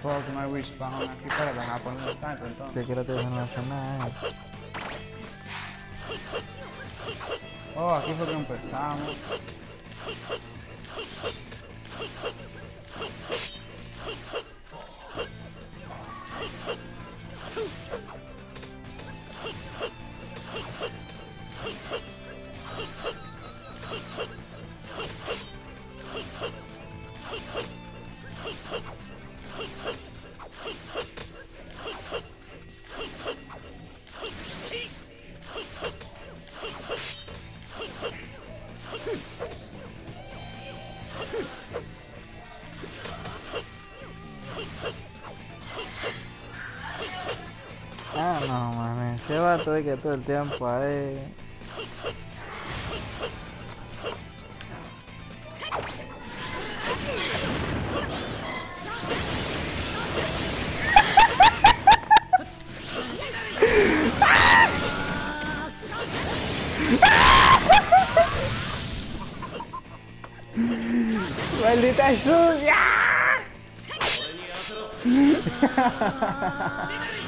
Volto my wishbone aqui para dar por no tanto entonces. Te quiero tener una semana. Oh, aquí fue que empezamos. Huh! Este vato todo que todo el tiempo ahí. ¡Maldita lluvia.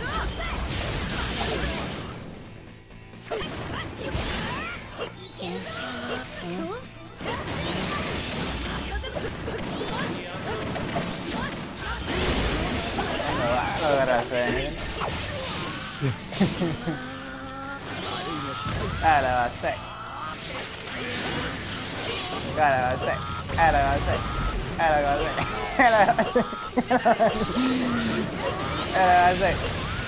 Aravatsek. Aravatsek. Aravatsek. Aravatsek. Aravatsek. Aravatsek.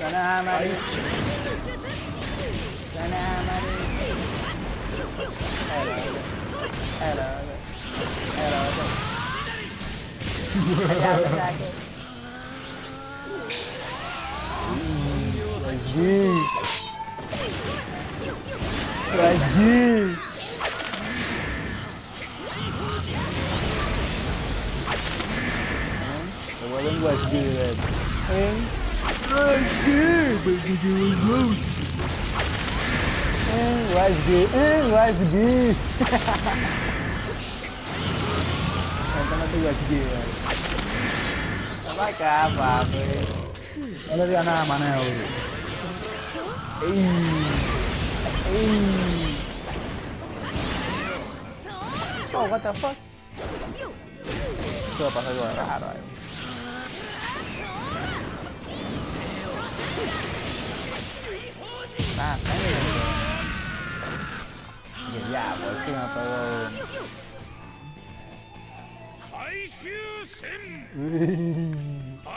Sana हमारी Hello Hello Hello Tragic Tragic Agora não gosto Wise gay, wise gay. Tentang itu wise gay. Apa apa? Kalau dia anak mana ya? Oh, what the fuck? Coba pasal gue rara. Ya. 아, 빨리. 이게 야, 멀티나 또. 발로. 발로.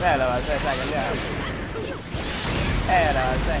Đây là bạn sai sai cái gì à? Đây là bạn sai.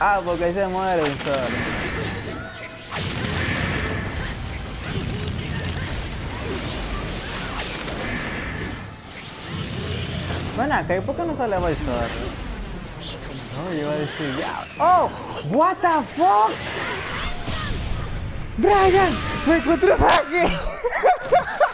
Ah, porque se muere el solo. Bueno, acá, hay por qué no sale el sol. No, yo iba a decir ya. ¡Oh! ¡What the fuck! Brian, मैं कुछ भागे